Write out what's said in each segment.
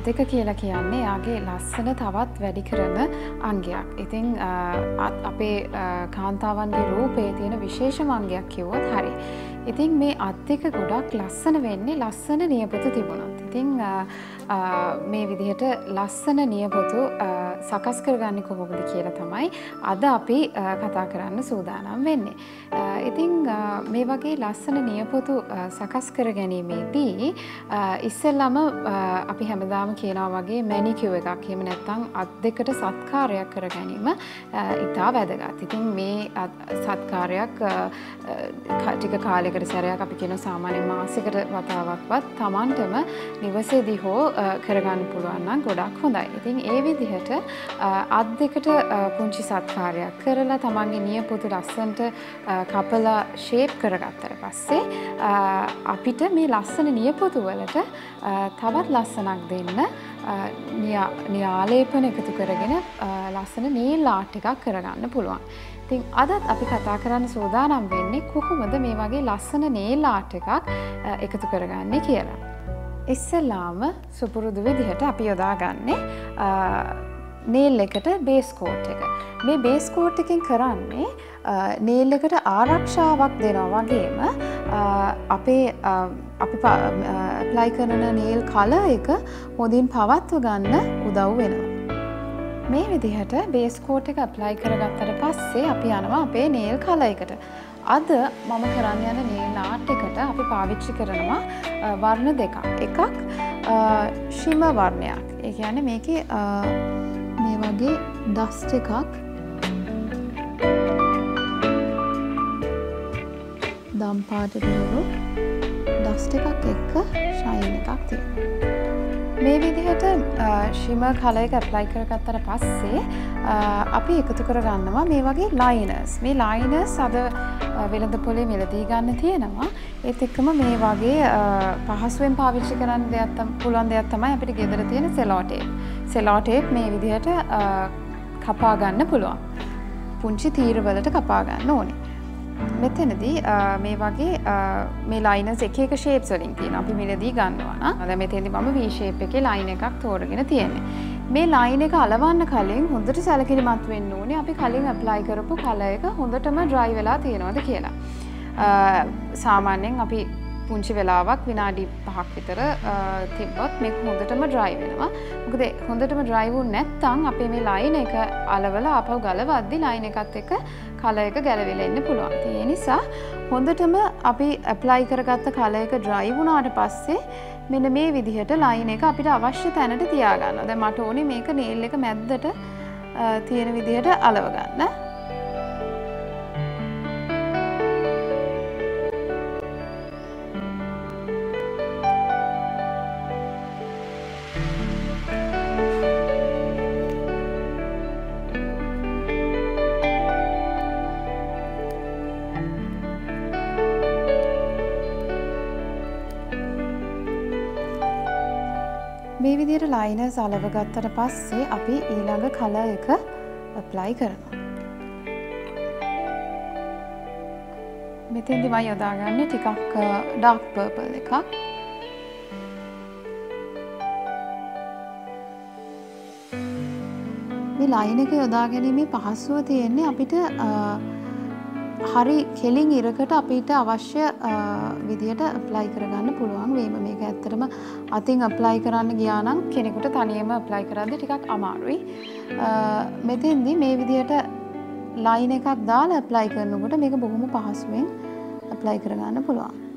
කාන්තාවකගේ අත් දෙක කියලා කියන්නේ යාගේ ලස්සන තවත් වැඩි කරන අංගයක්. ඉතිං අපේ කාන්තාවන්ගේ රූපේ තියෙන විශේෂම අංගයක් කිව්වොත් හරි. ඉතින් මේ අත් දෙක ගොඩක් ලස්සන වෙන්නේ ලස්සන නියපොතු තිබුණොත්. ඉතිං මේ විදිහට ලස්සන නියපොතු සකස් කරගන්න කොහොමද කියලා තමයි අද අපි කතා කරන්න සූදානම් වෙන්නේ. ඉතිං මේ වගේ ලස්සන නියපොතු සකස් කර ගැනීමේදී ඉස්සෙල්ලම අපි හැමදාම කියනවා වගේ මැනිකිව් එකක් එහෙම නැත්නම් අත් දෙකට සත්කාරයක් කර ගැනීම ඉතා වැදගත්. ඉතින් මේ සත්කාරයක් ටික කාලයකට සැරයක් අපි කියන සාමාන්‍ය මාසයකට වතාවක්වත් Tamanටම නිවසේදී හෝ කරගන්න පුළුවන් නම් ගොඩක් හොඳයි. ඉතින් ඒ විදිහට අත් දෙකට පුංචි සත්කාරයක් කරලා තමන්ගේ නියපොතු ලස්සන්ට කපලා ෂේප් කරගත්තට පස්සේ අපිට මේ ලස්සන නියපොතු වලට තවත් ලස්සනක් දෙන්න න්‍යාලේපන එකතු කරගෙන ලස්සන නීල් ආට් එකක් කරගන්න පුළුවන්. ඉතින් අදත් අපි කතා කරන්න සූදානම් වෙන්නේ කොහොමද මේ වගේ ලස්සන නේල් ආට් එකක් එකතු කරගන්නේ කියලා. ඉස්සෙල්ලාම සුපුරුදු විදිහට අපි යොදාගන්නේ නේල් එකට බේස්කෝට් එක. මේ බේස්කෝට් එකින් කරන්නේ නේල් එකට ආරක්ෂාවක් දෙනවා වගේම අපේ අපි ප්ලයි කරන නේල් කල එක හොඳින් පවත්ව ගන්න උදව් වෙනවා. මේ විදිහට බේස්කෝට් එක ප්ලයි කරගත්තට පස්සේ අපි යනවා අපේ නේල් කල එකට. අද මම කරන්න යන නේල් ආට් එකට අපි පාවිච්චි කරනවා වර්ණ දෙකක්. එකක් ශිම වර්ණයක්. ඒ කියන්නේ මේකේ මේ වගේ ඩස්ට් එකක් දම්පාට පිරුණු ඩස්ට් එකක් එක්ක ශයින් එකක් තියෙනවා. මේ විදිහට ශිම කල එක ඇප්ලයි කරගත්තට පස්සේ අපි එකතු කරගන්නවා මේ වගේ ලයිනස් මේ ලයිනස් අද වෙළඳ පොලේ මිලදී ගන්න තියෙනවා. ඒත් එක්කම මේ වගේ පහසුවෙන් පාවිච්චි කරන්න දෙයක් පුළුවන් දෙයක් තමයි අපිට ගෙදර තියෙන සෙලෝටේප් සෙලෝටේප් මේ විදිහට කපා ගන්න පුළුවන්. පුංචි තීරවලට කපා ගන්න ඕනේ. මෙතනදී මේ වගේ මේ ලයිනස් එක එක ශේප්ස් වලින් තියෙන අපි මිලදී ගන්නවා නම් දැන් මෙතෙන්දී මම V shape එකේ ලයින් එකක් තෝරගෙන තියෙන්නේ. මේ ලයින් එක අලවන්න කලින් හොඳට සැලකිලිමත් වෙන්න ඕනේ අපි කලින් ඇප්ලයි කරපු කලර් එක හොඳටම ඩ්‍රයි වෙලා තියෙනවද කියලා. සාමාන්‍යයෙන් අපි පුංචි වෙලාවක් විනාඩි පහක් විතර තිබ්බොත් මේ හොඳටම ඩ්‍රයි වෙනවා. මොකද හොඳටම ඩ්‍රයි වුනේ නැත්නම් අපේ මේ ලයින් එක අලවල ආපහු ගලවද්දි ලයින් එකත් එක්ක කලර් එක ගැලවිලා එන්න පුළුවන්. ඒ නිසා හොඳටම අපි ඇප්ලයි කරගත්ත කලර් එක ඩ්‍රයි වුණාට පස්සේ මෙන්න මේ විදිහට ලයින් එක අපිට අවශ්‍ය තැනට තියාගන්න. දැන් මට ඕනේ මේක නේල් එක මැද්දට තියෙන විදිහට අලව ගන්න. විදියට ලයින සලව ගත්තට පස්සේ අපි ඊළඟ කල එක ප්ලයි කරනවා. මෙතින්දි මයි යොදාගන්න ටිකක් uh, ඩාක් පර්පල් එකක් මේ ලයින එක යොදා ගැනීමේ පහසුව තියෙන්නේ අපිට uh, හරි කෙලින් ඉරකට අපිට අවශ්‍ය විදියට ප්ලයි කරගන්න පුළුවන්. වීම මේක ඇත්තරම අතින් අප්ලයි කරන්න ගියානම් කෙනෙකුට තනියම ප්ලයි කරන්න ටිකක් අමාරුයි. මෙතෙන්දි මේ විදියට ලයින එකක් දාලා ප්ලයි කරනකොට මේක බොහොම පහසුවෙන් ප්ලයි කරගන්න පුළුවන්.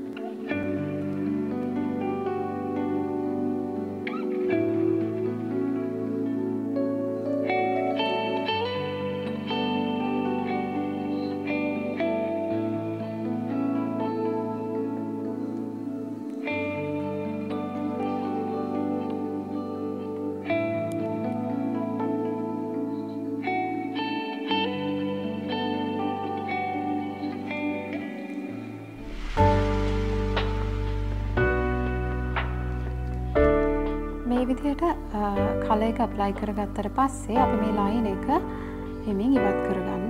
මේ විදිහට කල එක ප්ලයි කරගත්තට පස්සේ අපි මේ ලයින් එක හෙමින් ඉවත් කරගන්න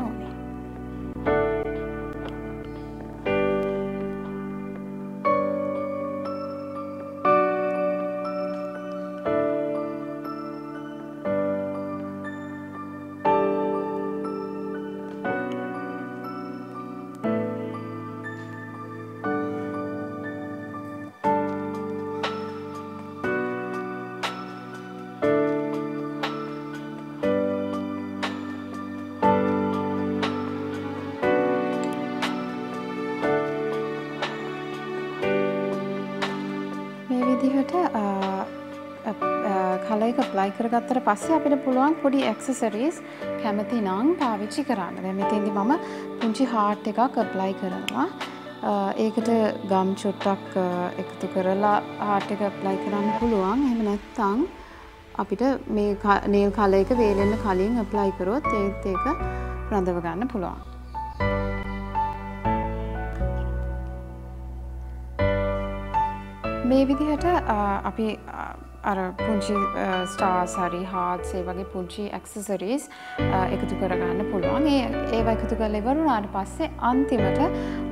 විදිහට කලයක ප්ලයි කරගත්තර පස්සේ අපිට පුළුවන් පොඩි එක්සසරීස් කැමති නං පාවිච්චි කරන්න. දැ මෙතින්දි මම පුංචි හාට් එකක් ප්ලයි කරනවා. ඒකට ගම් චුට්ටක් එකතු කරලා ආට එක ප්ලයි කරන්න පුළුවන්. එම නැත්තං අපිට මේ නේල් කලයක වේලෙන්න කලින් ප්ලයි කරොත් ඒත් ඒක රඳව ගන්න පුළුවන්. මේ විදිහට අපි අර පුංචි ස්ටාස් හරි හාත්සේ වගේ පුංචි ඇක්සසරීස් එකතු කරගන්න පුළුවන් ඒ ඒව එකතු කළ ඉවරුණාට පස්සේ අන්තිමට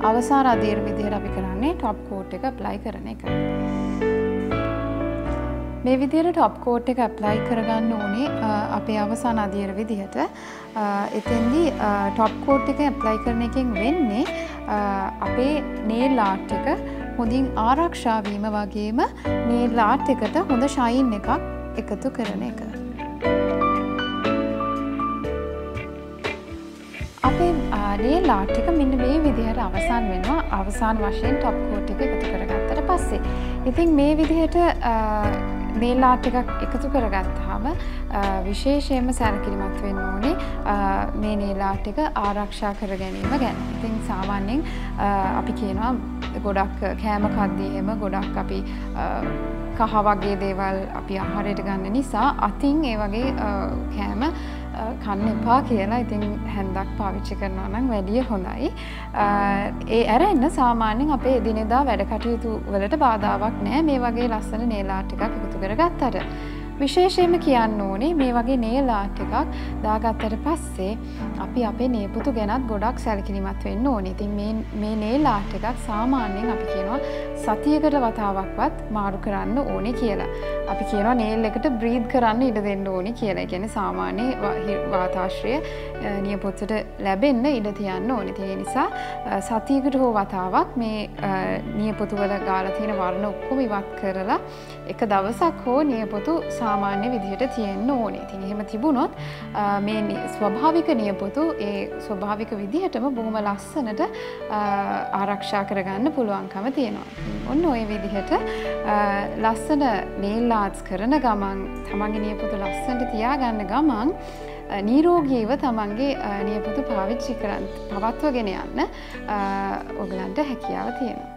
අවසාන අධීර විදිහට අපි කරන්නේ ටොප් කෝට් එක ප්ලයි කරන එක. මේ විදිහට ටොප් කෝට් එක ඇප්ලයි කරගන්න ඕනේ අපේ අවසාන අධීර විදිහට එතෙන්දි ටොප් කෝට් එක ඇප්ලයි කරන එකෙන් වෙන්නේ අපේ නේල් ආට් එක හොඳින් ආරක්ෂාවීම වගේම නේල් ආට් එකට හොඳ ශයින් එකක් එකතු කරන එක. අපේ නේල් ආට් එක මෙන්න මේ විදිහට අවසන් වෙනවා අවසාන වශයෙන් ටොප් කෝට් එක එකතු කරගත්තට පස්සේ. ඉතින් මේ විදිහට නේල් ආට් එකක් එකතු කරගත්තාම විශේෂයෙන්ම සැලකිලිමත් වෙන්න ඕනේ මේ නේල් ආට් එක ආරක්ෂා කර ගැනීම ගැන. ඉතින් සාමාන්‍යයෙන් අපි කියනවා ගොඩක් කෑම කද්දීහෙම ගොඩක් අපි කහ වගේ දේවල් අපි අහරයට ගන්න නිසා අතින් ඒ වගේ කෑම කන්න එපා කියලා ඉතින් හැන්දක් පාවිච්චි කරනවා නම් වැඩිය හොඳයි. ඒ ඇරෙන්න සාමාන්‍යෙන් අපේ එදිනෙදා වැඩ කටයුතු වලට බාධාවක් නෑ මේ වගේ ලස්සන නේලාටිකක් එකතු කර ගත්තට. විශේෂයෙන්ම කියන්න ඕනේ මේ වගේ නේලාට් එකක් දාගත්තට පස්සේ අපි අපේ නේපුතු ගැනත් ගොඩක් සැලකිලිමත් වෙන්න ඕනේ. ඉතින් මේ මේ නේලාට් එකක් සාමාන්‍යයෙන් අපි කියනවා සතියකට වතාවක්වත් මාරු කරන්න ඕනේ කියලා. අපි කියනවා නේල් එකට බ්‍රීද් කරන්න ඉඩ දෙන්න ඕනේ කියලා. ඒ කියන්නේ සාමාන්‍ය වාතාශ්‍රය නියපොත්තට ලැබෙන්න ඉඩ තියන්න ඕනේ. ඒ නිසා සතියකට හෝ වතාවක් මේ නියපොතු වල ගාලා තියෙන වර්ණ ඔක්කොම ඉවත් කරලා එක දවසක් හෝ නියපොතු සාමාන්‍ය විදිහට තියෙන්න ඕනේ. ඉතින් එහෙම තිබුණොත් මේ ස්වභාවික නියපොතු ඒ ස්වභාවික විදිහටම බොහොම ලස්සනට ආරක්ෂා කරගන්න පුළුවන්කම තියෙනවා. ඔන්න ඔය විදිහට ලස්සන නේල් ආර්ට්ස් කරන ගමන් තමන්ගේ නියපොතු ලස්සනට තියාගන්න ගමන් නීරෝගීව තමන්ගේ නියපොතු පාවිච්චි කරන්න පවත්වගෙන යන්න ඔගලන්ට හැකියාව තියෙනවා.